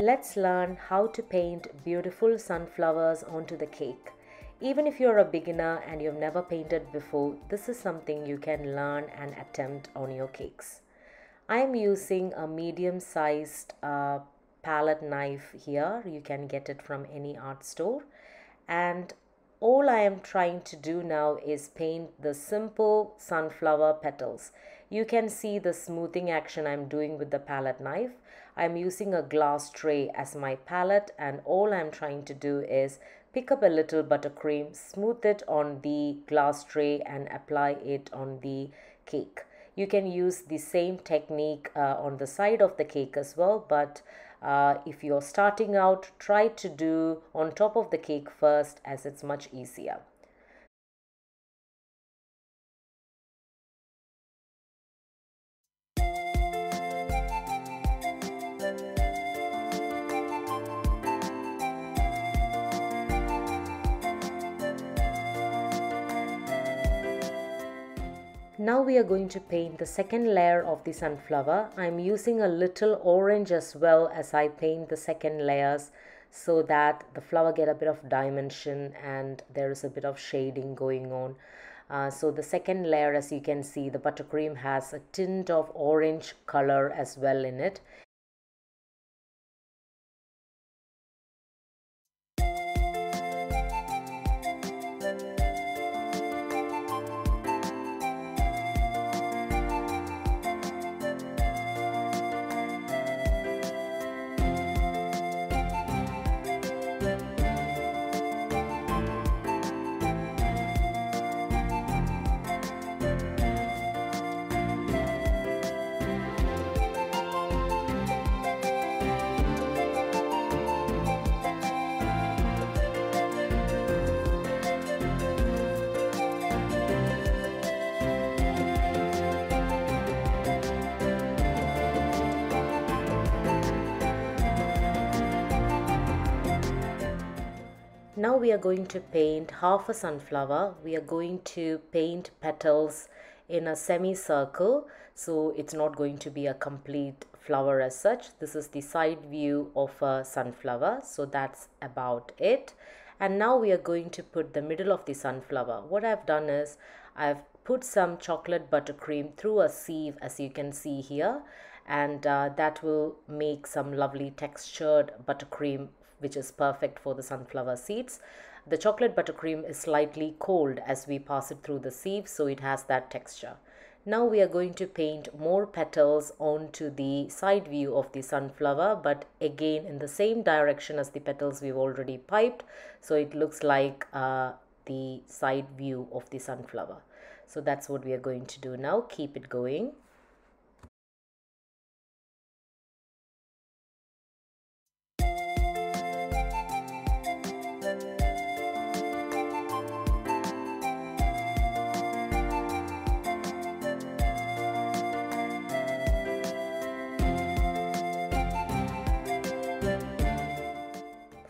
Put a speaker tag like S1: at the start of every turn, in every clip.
S1: Let's learn how to paint beautiful sunflowers onto the cake. Even if you're a beginner and you've never painted before, this is something you can learn and attempt on your cakes. I am using a medium sized uh, palette knife here. You can get it from any art store. And all I am trying to do now is paint the simple sunflower petals. You can see the smoothing action I'm doing with the palette knife. I'm using a glass tray as my palette and all I'm trying to do is pick up a little buttercream, smooth it on the glass tray and apply it on the cake. You can use the same technique uh, on the side of the cake as well but uh, if you're starting out try to do on top of the cake first as it's much easier. Now we are going to paint the second layer of the sunflower. I'm using a little orange as well as I paint the second layers so that the flower get a bit of dimension and there is a bit of shading going on. Uh, so the second layer as you can see the buttercream has a tint of orange color as well in it Now we are going to paint half a sunflower. We are going to paint petals in a semicircle. So it's not going to be a complete flower as such. This is the side view of a sunflower. So that's about it. And now we are going to put the middle of the sunflower. What I've done is I've put some chocolate buttercream through a sieve as you can see here and uh, that will make some lovely textured buttercream which is perfect for the sunflower seeds. The chocolate buttercream is slightly cold as we pass it through the sieve so it has that texture. Now we are going to paint more petals onto the side view of the sunflower but again in the same direction as the petals we've already piped so it looks like uh, the side view of the sunflower. So that's what we are going to do now. Keep it going.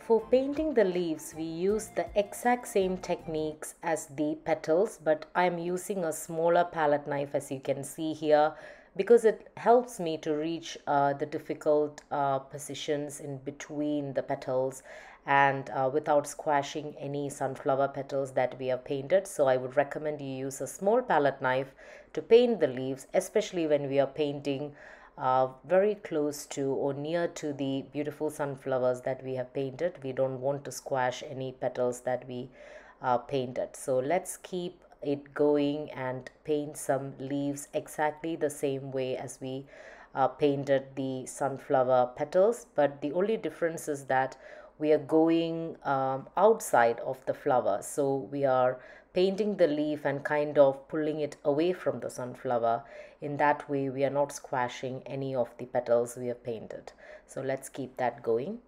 S1: For painting the leaves, we use the exact same techniques as the petals, but I'm using a smaller palette knife as you can see here because it helps me to reach uh, the difficult uh, positions in between the petals and uh, without squashing any sunflower petals that we have painted. So I would recommend you use a small palette knife to paint the leaves, especially when we are painting uh, very close to or near to the beautiful sunflowers that we have painted. We don't want to squash any petals that we uh, painted. So let's keep it going and paint some leaves exactly the same way as we uh, painted the sunflower petals. But the only difference is that we are going um, outside of the flower. So we are painting the leaf and kind of pulling it away from the sunflower. In that way, we are not squashing any of the petals we have painted. So let's keep that going.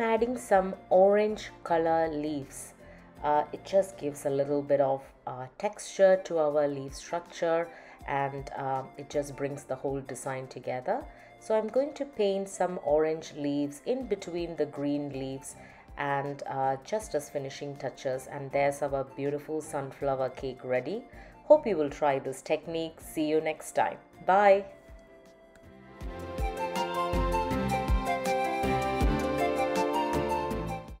S1: Adding some orange color leaves. Uh, it just gives a little bit of uh, texture to our leaf structure and uh, it just brings the whole design together. So I'm going to paint some orange leaves in between the green leaves and uh, just as finishing touches and there's our beautiful sunflower cake ready. Hope you will try this technique. See you next time. Bye.